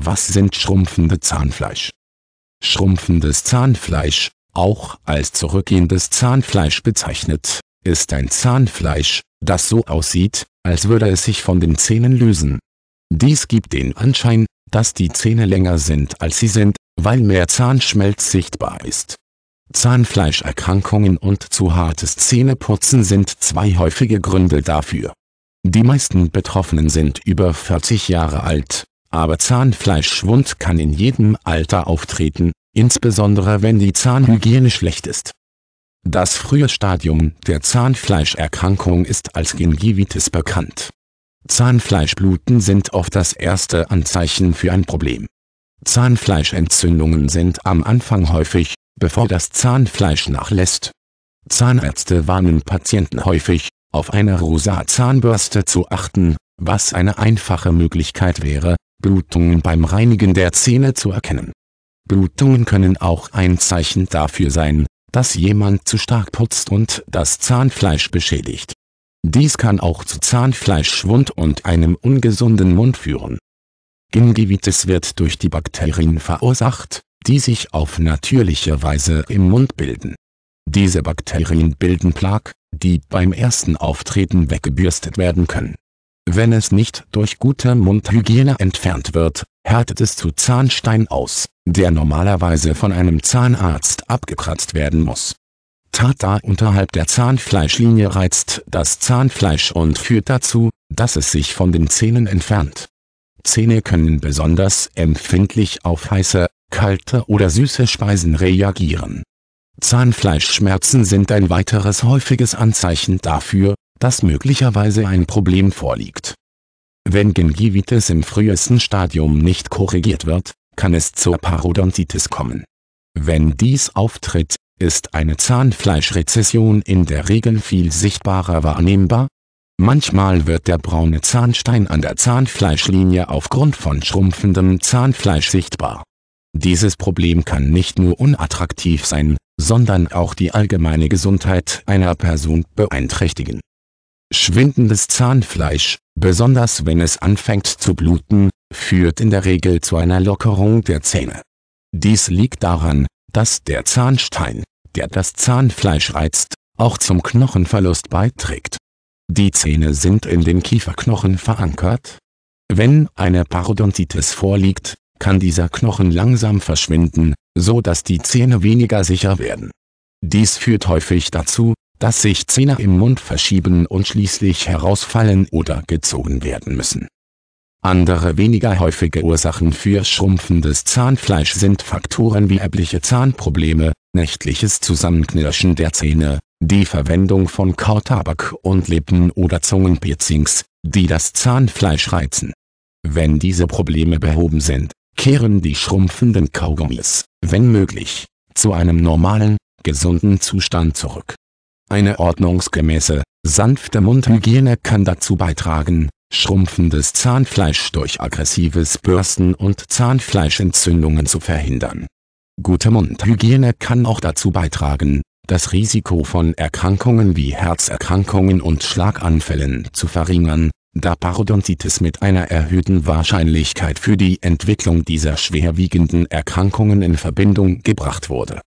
Was sind schrumpfende Zahnfleisch? Schrumpfendes Zahnfleisch, auch als zurückgehendes Zahnfleisch bezeichnet, ist ein Zahnfleisch, das so aussieht, als würde es sich von den Zähnen lösen. Dies gibt den Anschein, dass die Zähne länger sind als sie sind, weil mehr Zahnschmelz sichtbar ist. Zahnfleischerkrankungen und zu hartes Zähneputzen sind zwei häufige Gründe dafür. Die meisten Betroffenen sind über 40 Jahre alt, aber Zahnfleischschwund kann in jedem Alter auftreten, insbesondere wenn die Zahnhygiene schlecht ist. Das frühe Stadium der Zahnfleischerkrankung ist als Gingivitis bekannt. Zahnfleischbluten sind oft das erste Anzeichen für ein Problem. Zahnfleischentzündungen sind am Anfang häufig, bevor das Zahnfleisch nachlässt. Zahnärzte warnen Patienten häufig, auf eine rosa Zahnbürste zu achten, was eine einfache Möglichkeit wäre, Blutungen beim Reinigen der Zähne zu erkennen. Blutungen können auch ein Zeichen dafür sein, dass jemand zu stark putzt und das Zahnfleisch beschädigt. Dies kann auch zu Zahnfleischschwund und einem ungesunden Mund führen. Gingivitis wird durch die Bakterien verursacht, die sich auf natürliche Weise im Mund bilden. Diese Bakterien bilden Plaque, die beim ersten Auftreten weggebürstet werden können. Wenn es nicht durch gute Mundhygiene entfernt wird, härtet es zu Zahnstein aus, der normalerweise von einem Zahnarzt abgekratzt werden muss. Tata unterhalb der Zahnfleischlinie reizt das Zahnfleisch und führt dazu, dass es sich von den Zähnen entfernt. Zähne können besonders empfindlich auf heiße, kalte oder süße Speisen reagieren. Zahnfleischschmerzen sind ein weiteres häufiges Anzeichen dafür, dass möglicherweise ein Problem vorliegt. Wenn Gingivitis im frühesten Stadium nicht korrigiert wird, kann es zur Parodontitis kommen. Wenn dies auftritt, ist eine Zahnfleischrezession in der Regel viel sichtbarer wahrnehmbar. Manchmal wird der braune Zahnstein an der Zahnfleischlinie aufgrund von schrumpfendem Zahnfleisch sichtbar. Dieses Problem kann nicht nur unattraktiv sein, sondern auch die allgemeine Gesundheit einer Person beeinträchtigen. Schwindendes Zahnfleisch, besonders wenn es anfängt zu bluten, führt in der Regel zu einer Lockerung der Zähne. Dies liegt daran, dass der Zahnstein, der das Zahnfleisch reizt, auch zum Knochenverlust beiträgt. Die Zähne sind in den Kieferknochen verankert. Wenn eine Parodontitis vorliegt, kann dieser Knochen langsam verschwinden, so dass die Zähne weniger sicher werden. Dies führt häufig dazu, dass sich Zähne im Mund verschieben und schließlich herausfallen oder gezogen werden müssen. Andere weniger häufige Ursachen für schrumpfendes Zahnfleisch sind Faktoren wie erbliche Zahnprobleme, nächtliches Zusammenknirschen der Zähne, die Verwendung von Kautabak und Lippen- oder Zungenpiercings, die das Zahnfleisch reizen. Wenn diese Probleme behoben sind, kehren die schrumpfenden Kaugummis, wenn möglich, zu einem normalen, gesunden Zustand zurück. Eine ordnungsgemäße, sanfte Mundhygiene kann dazu beitragen, schrumpfendes Zahnfleisch durch aggressives Bürsten und Zahnfleischentzündungen zu verhindern. Gute Mundhygiene kann auch dazu beitragen, das Risiko von Erkrankungen wie Herzerkrankungen und Schlaganfällen zu verringern, da Parodontitis mit einer erhöhten Wahrscheinlichkeit für die Entwicklung dieser schwerwiegenden Erkrankungen in Verbindung gebracht wurde